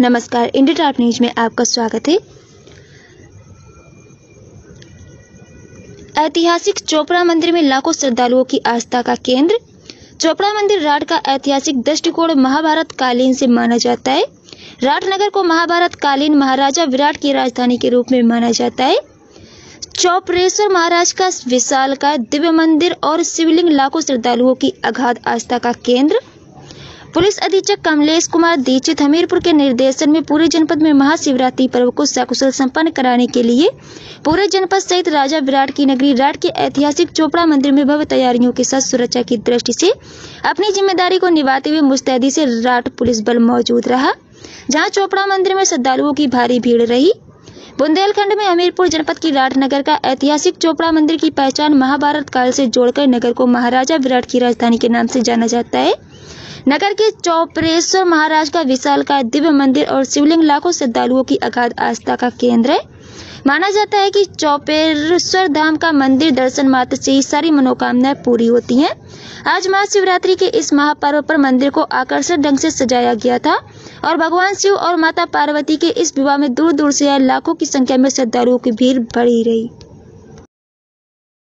नमस्कार India top news में आपका स्वागत है। ऐतिहासिक चोपड़ा मंदिर में लाखों श्रद्धालुओं की आस्था का केंद्र। चोपड़ा मंदिर राट का ऐतिहासिक दृष्टिकोण महाभारत कालीन से माना जाता है। राठनगर को महाभारत कालीन महाराजा विराट की राजधानी के रूप में माना जाता है। चौपरेश्वर महाराज का विशाल का दिव्य मंदिर और शिवलिंग लाखों श्रद्धालुओं की अगाध आस्था का केंद्र। पुलिस अधीक्षक कमलेश कुमार दीक्षित हमीरपुर के निर्देशन में पूरे जनपद में महाशिवरात्रि पर्व को सकुशल संपन्न कराने के लिए पूरे जनपद सहित राजा विराट की नगरी, राट के ऐतिहासिक चोपड़ा मंदिर में भव्य तैयारियों के साथ सुरक्षा की दृष्टि से अपनी ज़िम्मेदारी को निभाते हुए मुस्तैदी से राट पुलिस बल मौजूद रहा, जहाँ चोपड़ा मंदिर में श्रद्धालुओं की भारी भीड़ रही। बुंदेलखंड में हमीरपुर जनपद की राठ नगर का ऐतिहासिक चोपड़ा मंदिर की पहचान महाभारत काल से जोड़कर नगर को महाराजा विराट की राजधानी के नाम से जाना जाता है। नगर के चौपरेश्वर महाराज का विशाल का दिव्य मंदिर और शिवलिंग लाखों श्रद्धालुओं की अगाध आस्था का केंद्र है। माना जाता है कि चौपेश्वर धाम का मंदिर दर्शन मात्र से ही सारी मनोकामनाएँ पूरी होती हैं। आज महाशिवरात्रि के इस महापर्व पर मंदिर को आकर्षक ढंग से सजाया गया था और भगवान शिव और माता पार्वती के इस विवाह में दूर दूर से आए लाखों की संख्या में श्रद्धालुओं की भीड़ बढ़ी रही।